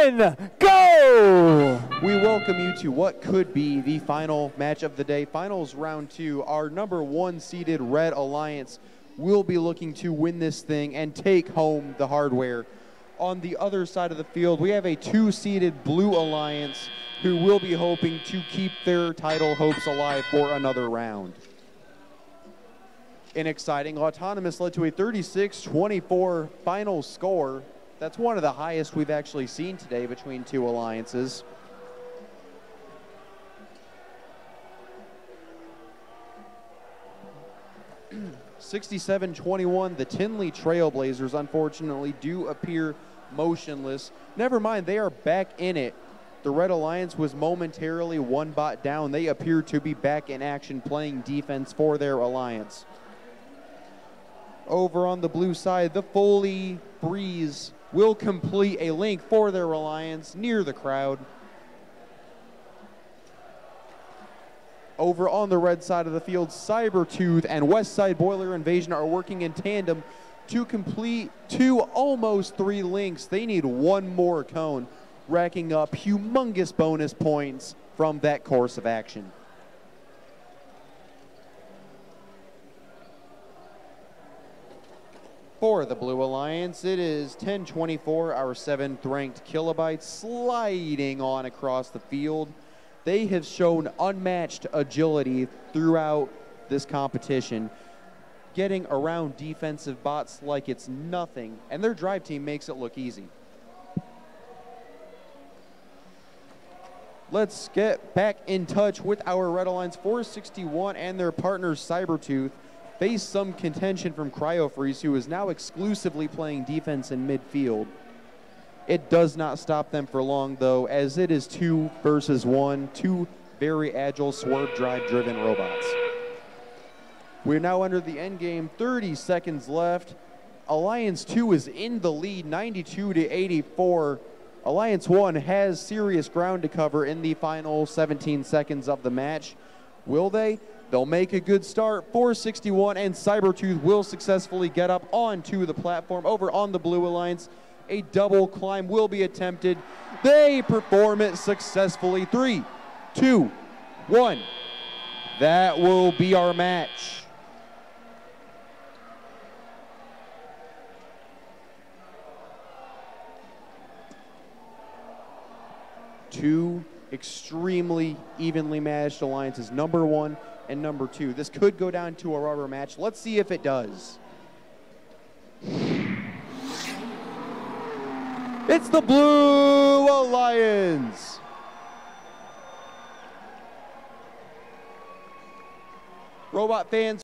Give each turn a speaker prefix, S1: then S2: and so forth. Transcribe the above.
S1: one, go!
S2: We welcome you to what could be the final match of the day. Finals round two. Our number one seeded Red Alliance will be looking to win this thing and take home the hardware. On the other side of the field, we have a two seeded Blue Alliance who will be hoping to keep their title hopes alive for another round. An exciting autonomous led to a 36 24 final score. That's one of the highest we've actually seen today between two alliances. Sixty-seven twenty-one. The Tinley Trailblazers unfortunately do appear motionless. Never mind, they are back in it. The Red Alliance was momentarily one bot down. They appear to be back in action playing defense for their alliance. Over on the blue side, the Foley Breeze will complete a link for their alliance near the crowd. Over on the red side of the field, Cybertooth and West Side Boiler Invasion are working in tandem to complete two, almost three links. They need one more cone, racking up humongous bonus points from that course of action. For the Blue Alliance, it is 1024, our seventh ranked Kil-A-Bytes, sliding on across the field. They have shown unmatched agility throughout this competition, getting around defensive bots like it's nothing, and their drive team makes it look easy. Let's get back in touch with our Red Alliance 461 and their partner Cybertooth face some contention from CryoFreeze, who is now exclusively playing defense in midfield. It does not stop them for long, though, as it is two versus one, two very agile swerve drive driven robots. We're now under the end game, 30 seconds left. Alliance 2 is in the lead, 92 to 84. Alliance 1 has serious ground to cover in the final 17 seconds of the match. Will they? They'll make a good start. 461 and Cybertooth will successfully get up onto the platform over on the Blue Alliance. A double climb will be attempted. They perform it successfully. Three, two, one. That will be our match. Two extremely evenly matched alliances. Number one and number two. This could go down to a rubber match. Let's see if it does. It's the Blue Alliance. Robot fans